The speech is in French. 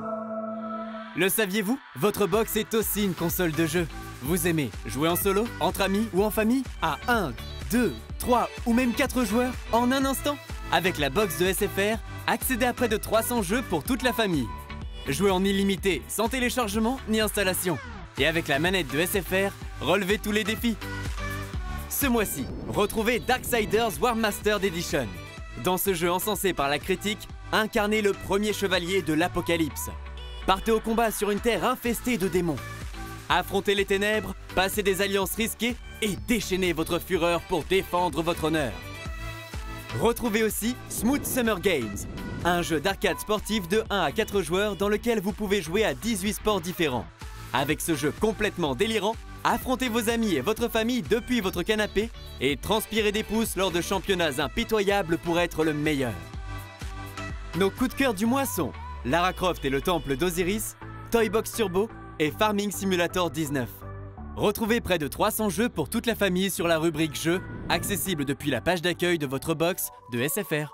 Le saviez-vous? Votre box est aussi une console de jeu. Vous aimez jouer en solo, entre amis ou en famille? À 1, 2, 3 ou même 4 joueurs en un instant? Avec la box de SFR, accédez à près de 300 jeux pour toute la famille. Jouez en illimité, sans téléchargement ni installation. Et avec la manette de SFR, relevez tous les défis. Ce mois-ci, retrouvez Darksiders War Mastered Edition. Dans ce jeu encensé par la critique, incarnez le premier chevalier de l'Apocalypse. Partez au combat sur une terre infestée de démons. Affrontez les ténèbres, passez des alliances risquées et déchaînez votre fureur pour défendre votre honneur. Retrouvez aussi Smooth Summer Games, un jeu d'arcade sportif de 1 à 4 joueurs dans lequel vous pouvez jouer à 18 sports différents. Avec ce jeu complètement délirant, affrontez vos amis et votre famille depuis votre canapé et transpirez des pouces lors de championnats impitoyables pour être le meilleur. Nos coups de cœur du mois sont Lara Croft et le temple d'Osiris, Toybox Turbo et Farming Simulator 19. Retrouvez près de 300 jeux pour toute la famille sur la rubrique Jeux, accessible depuis la page d'accueil de votre box de SFR.